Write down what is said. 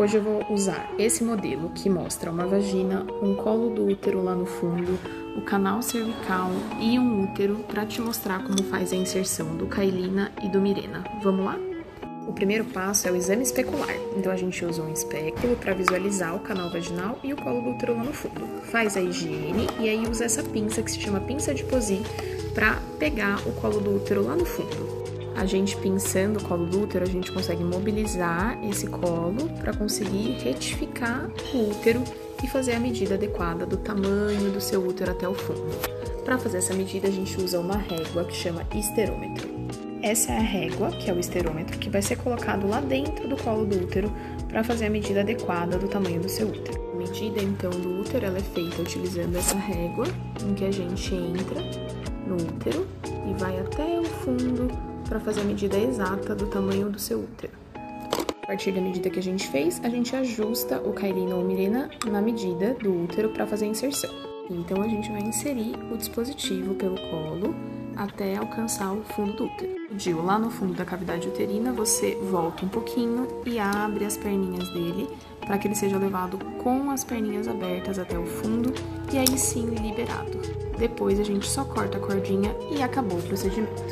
Hoje eu vou usar esse modelo que mostra uma vagina, um colo do útero lá no fundo, o canal cervical e um útero para te mostrar como faz a inserção do Kailina e do Mirena. Vamos lá? O primeiro passo é o exame especular. Então a gente usa um espéculo para visualizar o canal vaginal e o colo do útero lá no fundo. Faz a higiene e aí usa essa pinça que se chama pinça de Posi para pegar o colo do útero lá no fundo. A gente pinçando o colo do útero, a gente consegue mobilizar esse colo para conseguir retificar o útero e fazer a medida adequada do tamanho do seu útero até o fundo. Para fazer essa medida, a gente usa uma régua que chama esterômetro. Essa é a régua, que é o esterômetro, que vai ser colocado lá dentro do colo do útero para fazer a medida adequada do tamanho do seu útero. A medida então do útero ela é feita utilizando essa régua, em que a gente entra no útero e vai até o fundo para fazer a medida exata do tamanho do seu útero. A partir da medida que a gente fez, a gente ajusta o Kailina ou Mirena na medida do útero para fazer a inserção. Então a gente vai inserir o dispositivo pelo colo até alcançar o fundo do útero. O DIU lá no fundo da cavidade uterina, você volta um pouquinho e abre as perninhas dele para que ele seja levado com as perninhas abertas até o fundo e aí sim liberado. Depois a gente só corta a cordinha e acabou o procedimento.